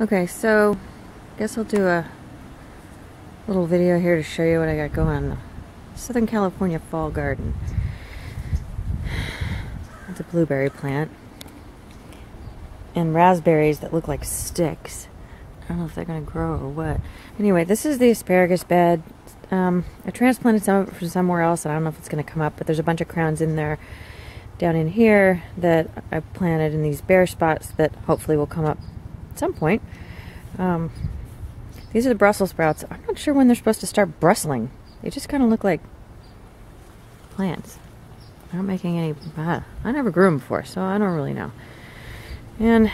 Okay, so I guess I'll do a little video here to show you what I got going on the Southern California fall garden. It's a blueberry plant and raspberries that look like sticks. I don't know if they're going to grow or what. Anyway, this is the asparagus bed. Um, I transplanted some of it from somewhere else. I don't know if it's going to come up, but there's a bunch of crowns in there down in here that I planted in these bare spots that hopefully will come up at some point. Um, these are the Brussels sprouts. I'm not sure when they're supposed to start brustling. They just kind of look like plants. They're not making any. Uh, I never grew them before, so I don't really know. And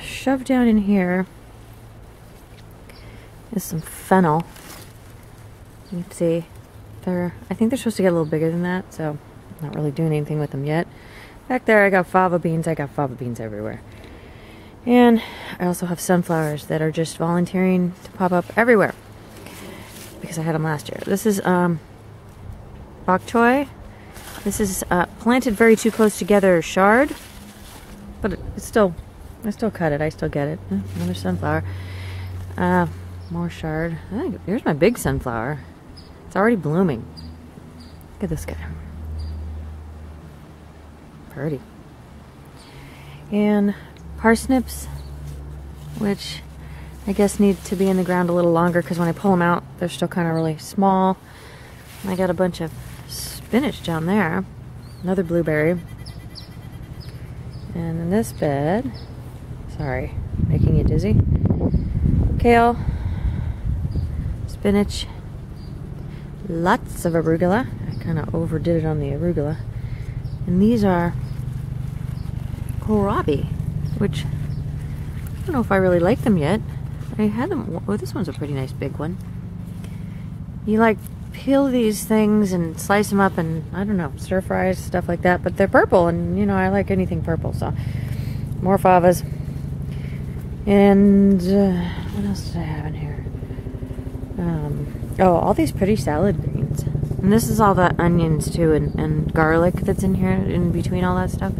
shoved down in here is some fennel. You can see they're. I think they're supposed to get a little bigger than that, so I'm not really doing anything with them yet. Back there, I got fava beans. I got fava beans everywhere. And I also have sunflowers that are just volunteering to pop up everywhere because I had them last year. This is um, bok choy. This is uh, planted very too close together chard, but it's still, I still cut it. I still get it. Uh, another sunflower. Uh, more chard. Think here's my big sunflower. It's already blooming. Look at this guy. Pretty. And parsnips, which I guess need to be in the ground a little longer because when I pull them out, they're still kind of really small. I got a bunch of spinach down there, another blueberry. And in this bed, sorry, making you dizzy, kale, spinach, lots of arugula. I kind of overdid it on the arugula. And these are kohlrabi which I don't know if I really like them yet. I had them. Oh, this one's a pretty nice big one. You like peel these things and slice them up and I don't know, stir fries, stuff like that. But they're purple, and you know I like anything purple. So more favas. And uh, what else did I have in here? Um, oh, all these pretty salad greens. And this is all the onions too, and, and garlic that's in here in between all that stuff.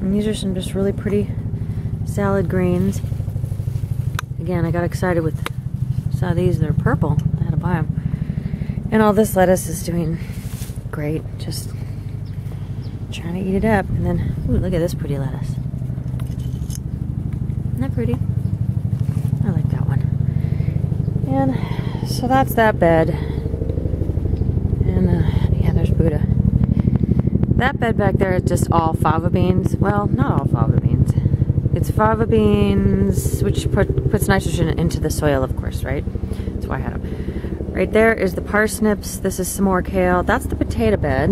And these are some just really pretty salad greens. Again, I got excited with saw these. They're purple. I had to buy them. And all this lettuce is doing great. Just trying to eat it up. And then, ooh, look at this pretty lettuce. Isn't that pretty? I like that one. And so that's that bed. And uh, yeah, there's Buddha. That bed back there is just all fava beans. Well, not all fava beans. It's fava beans, which put, puts nitrogen into the soil, of course, right? That's why I had them. Right there is the parsnips. This is some more kale. That's the potato bed,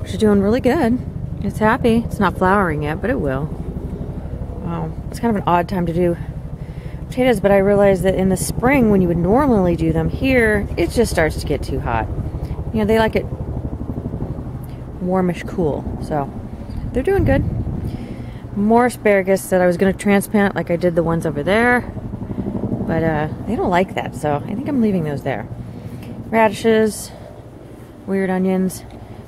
which is doing really good. It's happy. It's not flowering yet, but it will. Um, it's kind of an odd time to do potatoes, but I realized that in the spring, when you would normally do them here, it just starts to get too hot. You know, they like it warmish cool, so they're doing good more asparagus that I was going to transplant like I did the ones over there. But uh, they don't like that, so I think I'm leaving those there. Radishes, weird onions,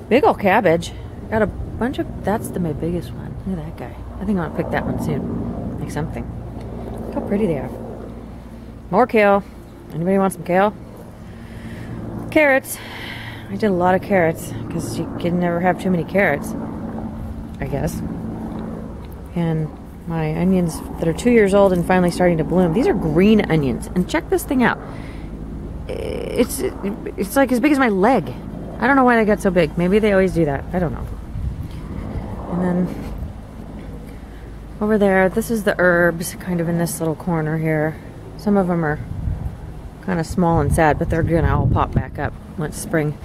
big old cabbage. Got a bunch of, that's the my biggest one. Look at that guy. I think I'm going to pick that one soon. Make something. Look how pretty they are. More kale. Anybody want some kale? Carrots. I did a lot of carrots because you can never have too many carrots, I guess and my onions that are two years old and finally starting to bloom. These are green onions, and check this thing out. It's it's like as big as my leg. I don't know why they got so big. Maybe they always do that. I don't know. And then over there, this is the herbs, kind of in this little corner here. Some of them are kind of small and sad, but they're gonna all pop back up once spring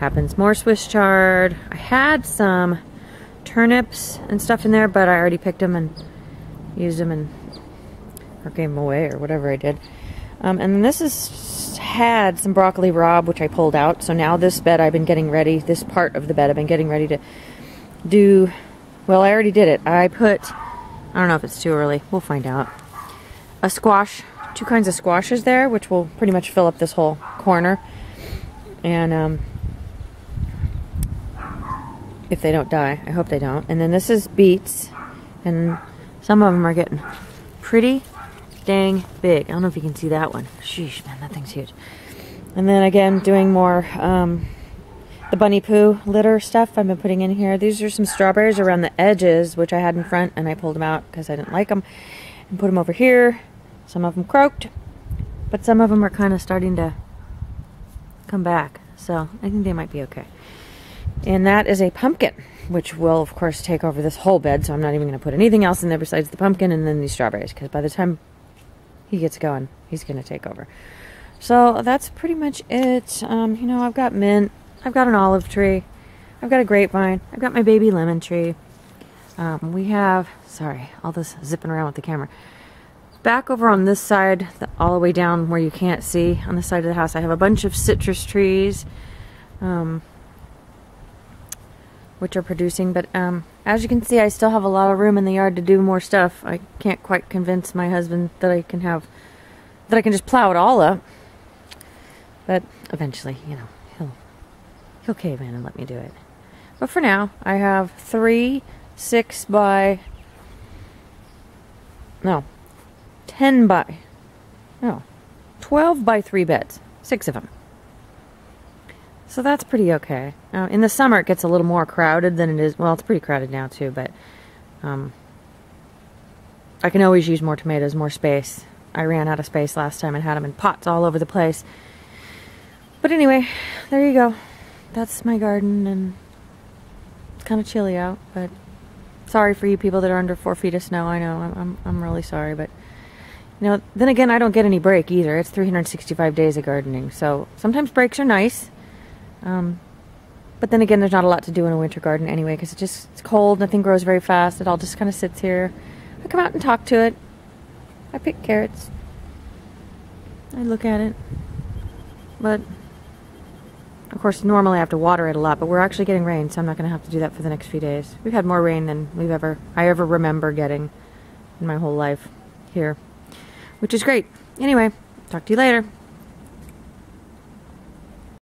happens. More Swiss chard. I had some turnips and stuff in there, but I already picked them and used them and or gave them away or whatever I did. Um, and this has had some broccoli rabe, which I pulled out. So now this bed I've been getting ready, this part of the bed I've been getting ready to do, well, I already did it. I put, I don't know if it's too early. We'll find out. A squash, two kinds of squashes there, which will pretty much fill up this whole corner. And um, if they don't die. I hope they don't. And then this is beets, and some of them are getting pretty dang big. I don't know if you can see that one. Sheesh, man, that thing's huge. And then again, doing more um, the bunny poo litter stuff I've been putting in here. These are some strawberries around the edges, which I had in front, and I pulled them out because I didn't like them. And put them over here. Some of them croaked, but some of them are kind of starting to come back. So I think they might be okay. And that is a pumpkin, which will, of course, take over this whole bed. So I'm not even going to put anything else in there besides the pumpkin and then these strawberries. Because by the time he gets going, he's going to take over. So that's pretty much it. Um, you know, I've got mint. I've got an olive tree. I've got a grapevine. I've got my baby lemon tree. Um, we have, sorry, all this zipping around with the camera. Back over on this side, the, all the way down where you can't see, on the side of the house, I have a bunch of citrus trees, um, which are producing. But um, as you can see, I still have a lot of room in the yard to do more stuff. I can't quite convince my husband that I can have, that I can just plow it all up. But eventually, you know, he'll, he'll cave in and let me do it. But for now, I have three six by, no, 10 by, no, 12 by 3 beds. Six of them. So that's pretty okay. Now, in the summer, it gets a little more crowded than it is. Well, it's pretty crowded now, too, but um, I can always use more tomatoes, more space. I ran out of space last time and had them in pots all over the place. But anyway, there you go. That's my garden, and it's kind of chilly out, but sorry for you people that are under four feet of snow. I know, I'm, I'm, I'm really sorry, but you know, then again, I don't get any break either. It's 365 days of gardening, so sometimes breaks are nice. Um, but then again, there's not a lot to do in a winter garden anyway because it just it's cold. Nothing grows very fast. It all just kind of sits here. I come out and talk to it. I pick carrots. I look at it. But of course, normally I have to water it a lot, but we're actually getting rain, so I'm not going to have to do that for the next few days. We've had more rain than we've ever I ever remember getting in my whole life here, which is great. Anyway, talk to you later.